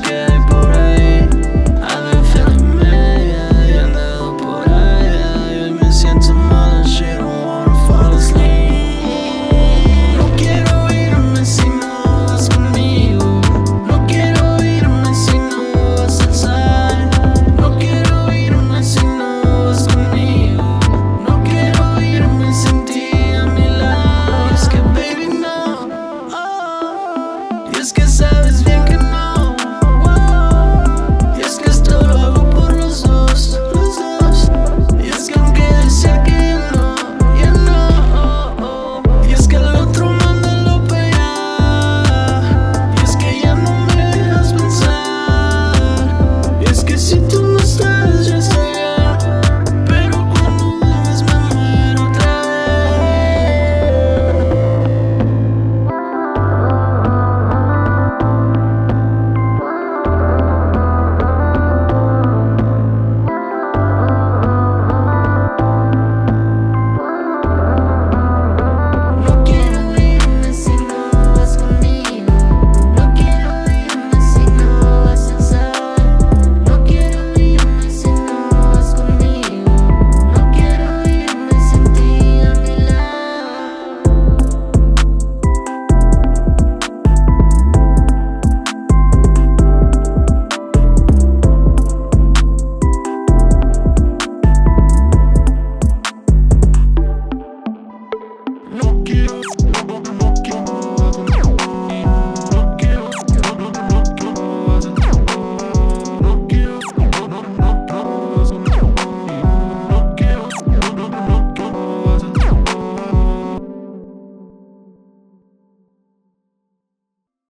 que feeling No quiero irme si no vas conmigo. No quiero irme si no vas No quiero irme si no vas conmigo. No quiero irme sin ti a mi es que baby no. Oh. Es que sabes